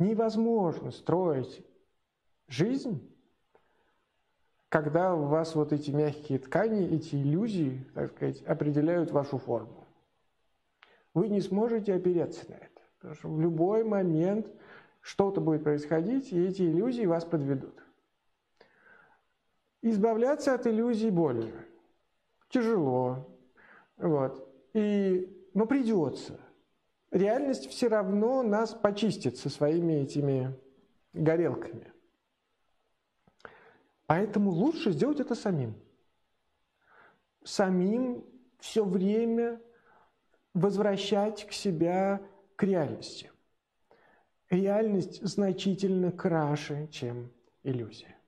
Невозможно строить жизнь, когда у вас вот эти мягкие ткани, эти иллюзии, так сказать, определяют вашу форму. Вы не сможете опереться на это, потому что в любой момент что-то будет происходить, и эти иллюзии вас подведут. Избавляться от иллюзий больно, тяжело, вот. И, но придется. Реальность все равно нас почистит со своими этими горелками. Поэтому лучше сделать это самим. Самим все время возвращать к себя к реальности. Реальность значительно краше, чем иллюзия.